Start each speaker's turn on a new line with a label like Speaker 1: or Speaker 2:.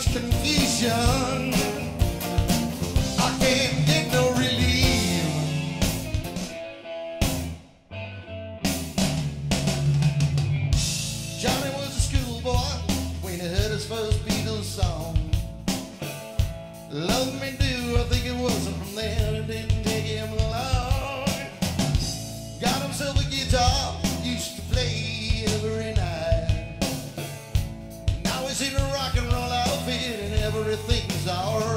Speaker 1: such confusion. I can't get no relief. Johnny was a schoolboy when he heard his first Beatles song. Love me do, I think it wasn't from there. our